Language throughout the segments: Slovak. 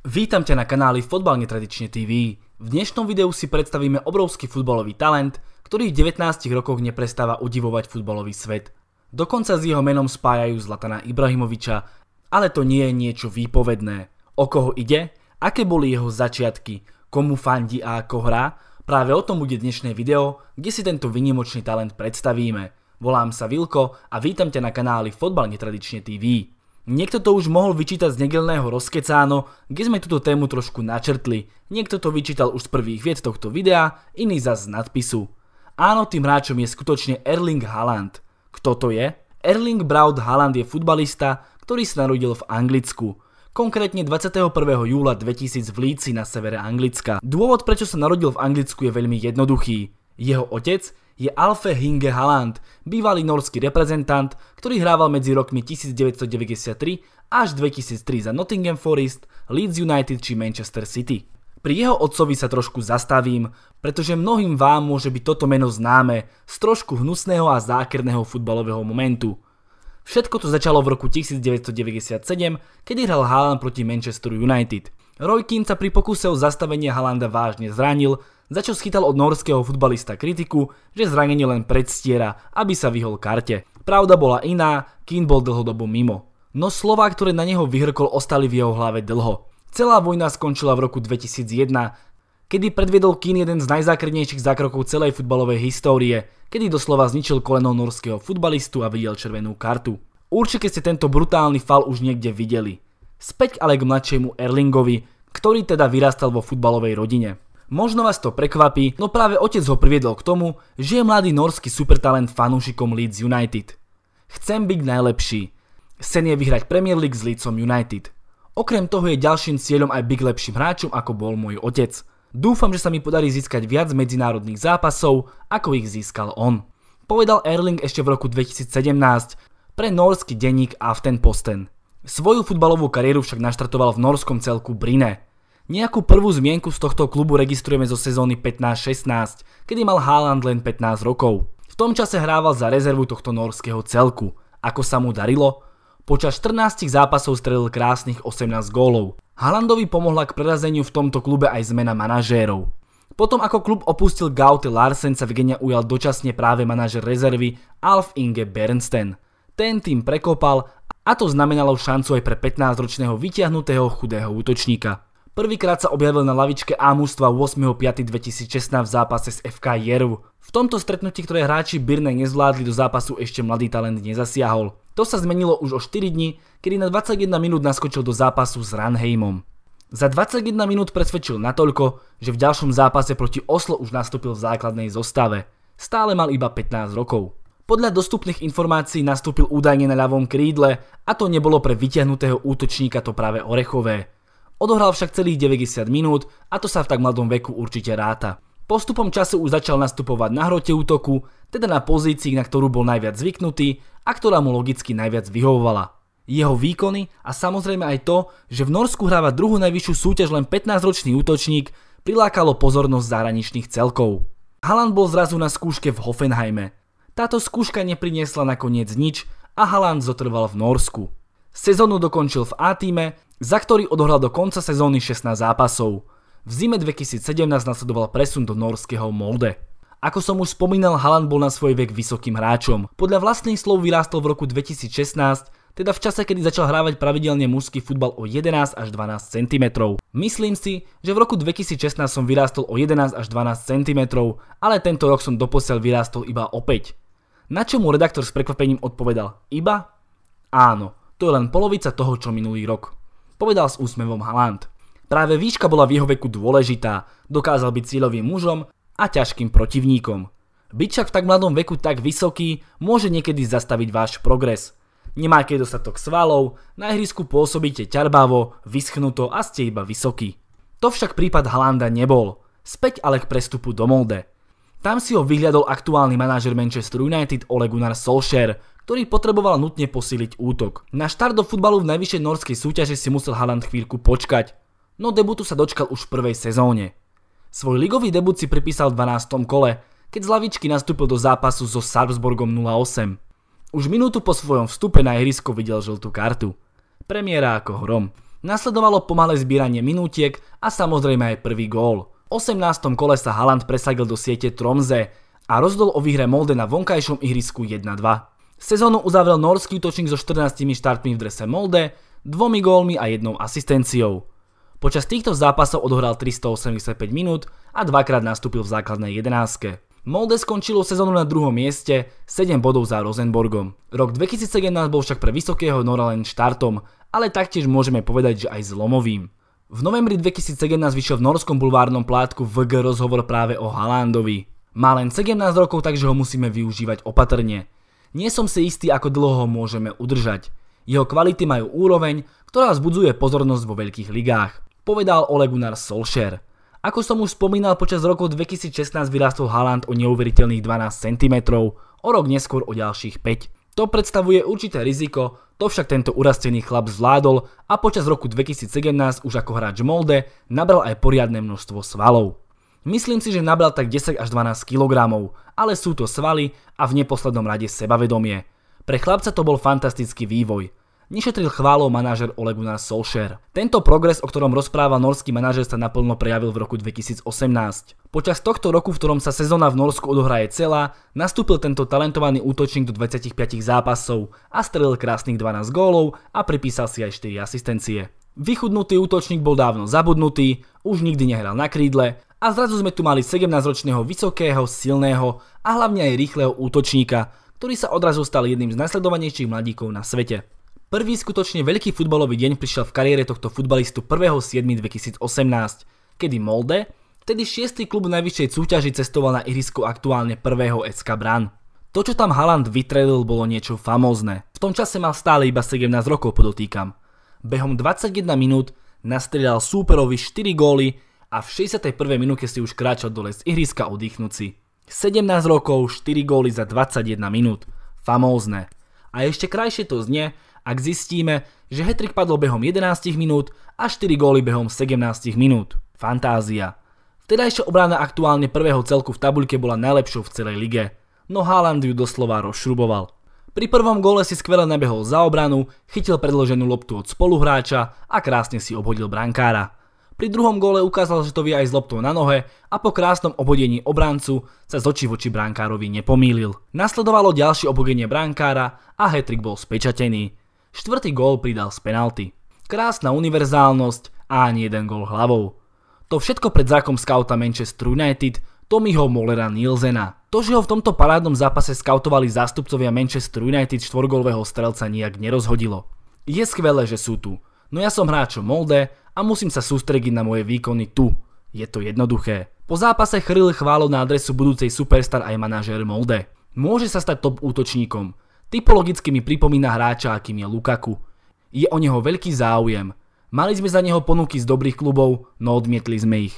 Vítam ťa na kanáli Fotbal Netradične TV. V dnešnom videu si predstavíme obrovský futbalový talent, ktorý v 19 rokoch neprestáva udivovať futbalový svet. Dokonca s jeho menom spájajú Zlatana Ibrahimoviča, ale to nie je niečo výpovedné. O koho ide? Aké boli jeho začiatky? Komu fandí a ako hrá? Práve o tom bude dnešné video, kde si tento vynimočný talent predstavíme. Volám sa Vilko a vítam ťa na kanáli Fotbal Netradične TV. Niekto to už mohol vyčítať z nedelného rozkecáno, kde sme túto tému trošku načrtli. Niekto to vyčítal už z prvých vied tohto videa, iný zas z nadpisu. Áno, tým hráčom je skutočne Erling Haaland. Kto to je? Erling Braut Haaland je futbalista, ktorý sa narodil v Anglicku. Konkrétne 21. júla 2000 v Líci na severe Anglicka. Dôvod, prečo sa narodil v Anglicku je veľmi jednoduchý. Jeho otec je Alfe Hinge Haaland, bývalý norský reprezentant, ktorý hrával medzi rokmi 1993 až 2003 za Nottingham Forest, Leeds United či Manchester City. Pri jeho otcovi sa trošku zastavím, pretože mnohým vám môže byť toto meno známe z trošku hnusného a zákerného futbalového momentu. Všetko to začalo v roku 1997, kedy hral Haaland proti Manchester United. Roy Keane sa pri pokuse o zastavenie Haalanda vážne zranil za čo schytal od norského futbalista kritiku, že zranenie len predstiera, aby sa vyhol karte. Pravda bola iná, Keane bol dlhodobo mimo. No slova, ktoré na neho vyhrkol, ostali v jeho hlave dlho. Celá vojna skončila v roku 2001, kedy predviedol Keane jeden z najzákrnejších zákrokov celej futbalovej histórie, kedy doslova zničil koleno norského futbalistu a videl červenú kartu. Určite ste tento brutálny fal už niekde videli. Späť ale k mladšiemu Erlingovi, ktorý teda vyrastal vo futbalovej rodine. Možno vás to prekvapí, no práve otec ho priviedol k tomu, že je mladý norský supertalent fanúšikom Leeds United. Chcem byť najlepší. Sen je vyhrať Premier League s Leedsom United. Okrem toho je ďalším cieľom aj byť lepším hráčom ako bol môj otec. Dúfam, že sa mi podarí získať viac medzinárodných zápasov, ako ich získal on. Povedal Erling ešte v roku 2017 pre norský denník Aftenposten. Svoju futbalovú kariéru však naštartoval v norskom celku Brine. Nejakú prvú zmienku z tohto klubu registrujeme zo sezóny 15-16, kedy mal Haaland len 15 rokov. V tom čase hrával za rezervu tohto norského celku. Ako sa mu darilo? Počas 14 zápasov strelil krásnych 18 gólov. Haalandovi pomohla k prerazeniu v tomto klube aj zmena manažérov. Potom ako klub opustil Gaute Larsen sa v Genia ujal dočasne práve manažer rezervy Alf Inge Bernsten. Ten tým prekopal a to znamenalo šancu aj pre 15-ročného vyťahnutého chudého útočníka. Prvýkrát sa objavil na lavičke A mústva 8.5.2016 v zápase s FK Jerv. V tomto stretnutí, ktoré hráči Birne nezvládli do zápasu, ešte mladý talent nezasiahol. To sa zmenilo už o 4 dní, kedy na 21 minút naskočil do zápasu s Ranheimom. Za 21 minút presvedčil natoľko, že v ďalšom zápase proti Oslo už nastúpil v základnej zostave. Stále mal iba 15 rokov. Podľa dostupných informácií nastúpil údajne na ľavom krídle a to nebolo pre vyťahnutého útočníka to práve orechové. Odohral však celých 90 minút a to sa v tak mladom veku určite ráta. Postupom času už začal nastupovať na hrote útoku, teda na pozícii, na ktorú bol najviac zvyknutý a ktorá mu logicky najviac vyhovovala. Jeho výkony a samozrejme aj to, že v Norsku hráva druhú najvyššiu súťaž len 15-ročný útočník, prilákalo pozornosť zahraničných celkov. Haaland bol zrazu na skúške v Hoffenheime. Táto skúška nepriniesla nakoniec nič a Haaland zotrval v Norsku. Sezónu dokončil v A-týme, za ktorý odohral do konca sezóny 16 zápasov. V zime 2017 nasledoval presun do norského Molde. Ako som už spomínal, Haaland bol na svoj vek vysokým hráčom. Podľa vlastných slov vyrástol v roku 2016, teda v čase, kedy začal hrávať pravidelne mužský futbal o 11 až 12 cm. Myslím si, že v roku 2016 som vyrástol o 11 až 12 cm, ale tento rok som doposiaľ vyrástol iba o 5. Na čo mu redaktor s prekvapením odpovedal, iba? Áno, to je len polovica toho, čo minulý rok. Povedal s úsmevom Haaland. Práve výška bola v jeho veku dôležitá, dokázal byť cieľovým mužom a ťažkým protivníkom. Byť však v tak mladom veku tak vysoký môže niekedy zastaviť váš progres. Nemáte dostatok svalov, na ihrisku pôsobíte ťarbavo, vyschnuto a ste iba vysoký. To však prípad Halanda nebol. Späť ale k prestupu do Molde. Tam si ho vyhľadol aktuálny manažer Manchester United Ole Gunnar Solskjaer, ktorý potreboval nutne posíliť útok. Na štart do futbalu v najvyššej norskej súťaži si musel Haaland chvíľku počkať, no debutu sa dočkal už v prvej sezóne. Svoj ligový debut si pripísal v 12. kole, keď z lavičky nastúpil do zápasu so Sarpsborgom 08. Už minútu po svojom vstupe na ihrisko videl žltú kartu. Premiéra ako hrom. Nasledovalo pomalé zbieranie minútiek a samozrejme aj prvý gól. V 18. kole sa Haaland presadil do siete Tromze a rozdol o výhre Molde na vonkajšom ihrisku 1-2. Sezónu uzavrel norský útočník so 14 štartmi v drese Molde, dvomi gólmi a jednou asistenciou. Počas týchto zápasov odohral 385 minút a dvakrát nastúpil v základnej jedenáctke. Molde skončilo sezónu na druhom mieste, 7 bodov za Rosenborgom. Rok 2017 bol však pre vysokého Nora len štartom, ale taktiež môžeme povedať, že aj zlomovým. V novembri 2017 vyšiel v norskom bulvárnom plátku VG rozhovor práve o Halandovi. Má len 17 rokov, takže ho musíme využívať opatrne. Nie som si istý, ako dlho ho môžeme udržať. Jeho kvality majú úroveň, ktorá vzbudzuje pozornosť vo veľkých ligách. Povedal Ole Gunnar Solskjaer. Ako som už spomínal, počas rokov 2016 vyrástol Haaland o neuveriteľných 12 cm, o rok neskôr o ďalších 5. To predstavuje určité riziko, to však tento urastený chlap zvládol a počas roku 2017 už ako hráč Molde nabral aj poriadne množstvo svalov. Myslím si, že nabral tak 10 až 12 kg, ale sú to svaly a v neposlednom rade sebavedomie. Pre chlapca to bol fantastický vývoj. Nešetril chválou manažer Ole Gunnar Solskjaer. Tento progres, o ktorom rozpráva norský manažer, sa naplno prejavil v roku 2018. Počas tohto roku, v ktorom sa sezóna v Norsku odohraje celá, nastúpil tento talentovaný útočník do 25 zápasov a strelil krásnych 12 gólov a pripísal si aj 4 asistencie. Vychudnutý útočník bol dávno zabudnutý, už nikdy nehral na krídle a zrazu sme tu mali 17-ročného vysokého, silného a hlavne aj rýchleho útočníka, ktorý sa odrazu stal jedným z najsledovanejších mladíkov na svete. Prvý skutočne veľký futbalový deň prišiel v kariére tohto futbalistu 1.7.2018, kedy Molde, Vtedy šiestý klub najvyššej súťaži cestoval na ihrisku aktuálne prvého SK Bran. To, čo tam Haaland vytrelil, bolo niečo famózne. V tom čase mal stále iba 17 rokov, podotýkam. Behom 21 minút nastrieľal súperovi 4 góly a v 61. minúte si už kráčal dole z ihriska oddychnúci. 17 rokov, 4 góly za 21 minút. Famózne. A ešte krajšie to znie, ak zistíme, že hetrik padol behom 11 minút a 4 góly behom 17 minút. Fantázia. Vtedajšia obrana aktuálne prvého celku v tabuľke bola najlepšou v celej lige, no Haaland ju doslova rozšruboval. Pri prvom gole si skvele nabehol za obranu, chytil predloženú loptu od spoluhráča a krásne si obhodil brankára. Pri druhom gole ukázal, že to vie aj s loptou na nohe a po krásnom obhodení obrancu sa z očí voči brankárovi nepomýlil. Nasledovalo ďalšie obhodenie brankára a hetrik bol spečatený. Štvrtý gól pridal z penalty. Krásna univerzálnosť a ani jeden gól hlavou. To všetko pred zrakom skauta Manchester United, Tommyho Mollera Nielsena. To, že ho v tomto parádnom zápase skautovali zástupcovia Manchester United štvorgolového strelca nijak nerozhodilo. Je skvelé, že sú tu, no ja som hráčom Molde a musím sa sústrediť na moje výkony tu. Je to jednoduché. Po zápase chrlil chválo na adresu budúcej superstar aj manažér Molde. Môže sa stať top útočníkom. Typologicky mi pripomína hráča, akým je Lukaku. Je o neho veľký záujem, Mali sme za neho ponuky z dobrých klubov, no odmietli sme ich.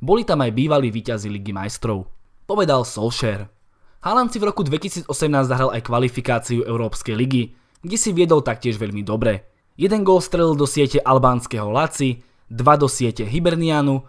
Boli tam aj bývalí víťazi Ligy majstrov. Povedal Solskjaer. Haaland si v roku 2018 zahral aj kvalifikáciu Európskej ligy, kde si viedol taktiež veľmi dobre. Jeden gól strelil do siete albánskeho Laci, dva do siete Hibernianu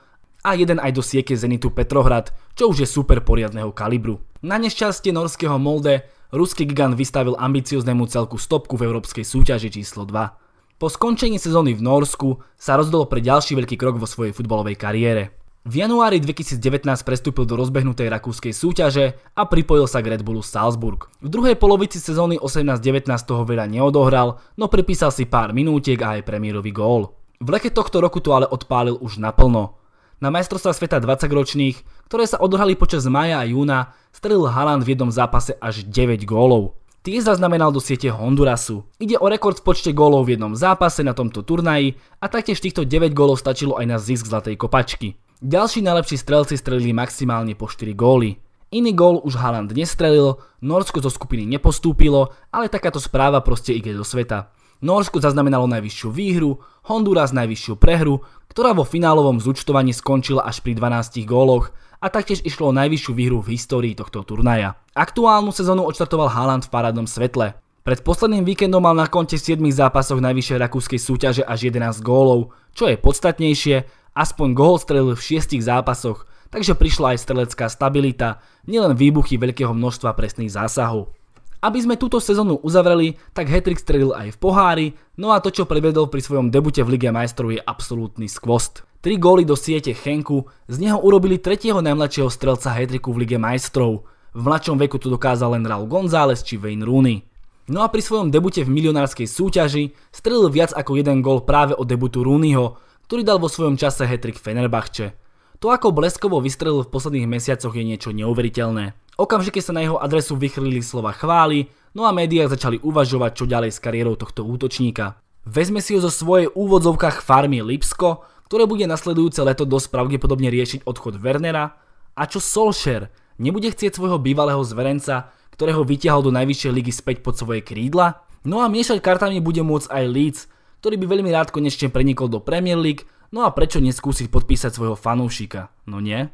a jeden aj do siete Zenitu Petrohrad, čo už je super poriadného kalibru. Na nešťastie norského Molde ruský gigant vystavil ambicioznému celku stopku v európskej súťaži číslo 2. Po skončení sezóny v Norsku sa rozdolo pre ďalší veľký krok vo svojej futbalovej kariére. V januári 2019 prestúpil do rozbehnutej rakúskej súťaže a pripojil sa k Red Bullu Salzburg. V druhej polovici sezóny 18-19 toho veľa neodohral, no pripísal si pár minútiek a aj premiérový gól. V lete tohto roku to ale odpálil už naplno. Na majstrovstvá sveta 20 ročných, ktoré sa odohrali počas maja a júna, strelil Haaland v jednom zápase až 9 gólov. Tie zaznamenal do siete Hondurasu. Ide o rekord v počte gólov v jednom zápase na tomto turnaji a taktiež týchto 9 gólov stačilo aj na zisk zlatej kopačky. Ďalší najlepší strelci strelili maximálne po 4 góly. Iný gól už Haaland nestrelil, Norsko zo skupiny nepostúpilo, ale takáto správa proste ide do sveta. Norsko zaznamenalo najvyššiu výhru, Honduras najvyššiu prehru, ktorá vo finálovom zúčtovaní skončila až pri 12 góloch a taktiež išlo o najvyššiu výhru v histórii tohto turnaja. Aktuálnu sezónu odštartoval Haaland v parádnom svetle. Pred posledným víkendom mal na konte 7 zápasoch najvyššej rakúskej súťaže až 11 gólov, čo je podstatnejšie, aspoň gól strelil v 6 zápasoch, takže prišla aj strelecká stabilita, nielen výbuchy veľkého množstva presných zásahov. Aby sme túto sezónu uzavreli, tak Hetrik strelil aj v pohári, no a to čo predvedol pri svojom debute v Lige majstrov je absolútny skvost. 3 góly do siete Chenku, z neho urobili tretieho najmladšieho strelca Hetriku v Lige majstrov. V mladšom veku to dokázal len Raul González či Wayne Rooney. No a pri svojom debute v milionárskej súťaži strelil viac ako jeden gól práve od debutu Rooneyho, ktorý dal vo svojom čase hetrik Fenerbahče. To ako bleskovo vystrelil v posledných mesiacoch je niečo neuveriteľné. Okamžite sa na jeho adresu vychrlili slova chvály, no a médiá začali uvažovať čo ďalej s kariérou tohto útočníka. Vezme si ho zo svojej úvodzovkách farmy Lipsko, ktoré bude nasledujúce leto dosť pravdepodobne riešiť odchod Wernera. A čo Solskjaer? Nebude chcieť svojho bývalého zverenca, ktorého vytiahol do najvyššej ligy späť pod svoje krídla. No a miešať kartami bude môcť aj Leeds, ktorý by veľmi rád konečne prenikol do Premier League, no a prečo neskúsiť podpísať svojho fanúšika, no nie?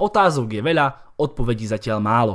Otázok je veľa, odpovedí zatiaľ málo.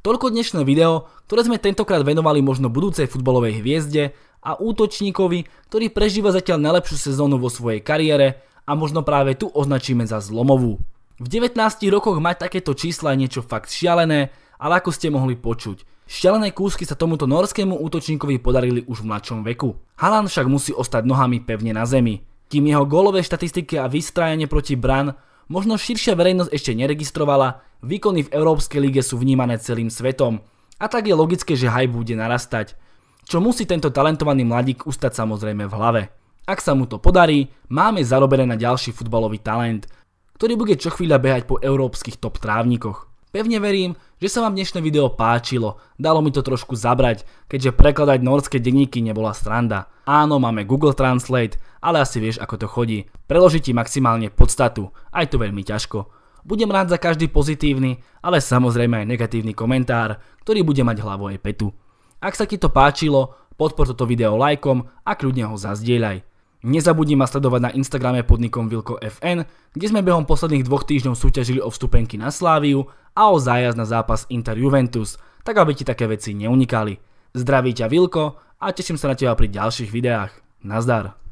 Toľko dnešné video, ktoré sme tentokrát venovali možno budúcej futbalovej hviezde a útočníkovi, ktorý prežíva zatiaľ najlepšiu sezónu vo svojej kariére a možno práve tu označíme za zlomovú. V 19 rokoch mať takéto čísla je niečo fakt šialené ale ako ste mohli počuť, Šialené kúsky sa tomuto norskému útočníkovi podarili už v mladšom veku. Halan však musí ostať nohami pevne na zemi. Kým jeho gólové štatistiky a vystrájanie proti Bran možno širšia verejnosť ešte neregistrovala, výkony v Európskej lige sú vnímané celým svetom. A tak je logické, že hype bude narastať. Čo musí tento talentovaný mladík ustať samozrejme v hlave. Ak sa mu to podarí, máme zarobené na ďalší futbalový talent, ktorý bude čo chvíľa behať po európskych top trávnikoch. Pevne verím, že sa vám dnešné video páčilo, dalo mi to trošku zabrať, keďže prekladať norské denníky nebola stranda. Áno, máme Google Translate, ale asi vieš ako to chodí. Preložiť ti maximálne podstatu, aj to veľmi ťažko. Budem rád za každý pozitívny, ale samozrejme aj negatívny komentár, ktorý bude mať hlavu aj petu. Ak sa ti to páčilo, podpor toto video lajkom a kľudne ho zazdieľaj. Nezabudni ma sledovať na Instagrame pod nikom VilkoFN, kde sme behom posledných dvoch týždňov súťažili o vstupenky na Sláviu a o zájazd na zápas Inter Juventus, tak aby ti také veci neunikali. Zdraví ťa Vilko a teším sa na teba pri ďalších videách. Nazdar.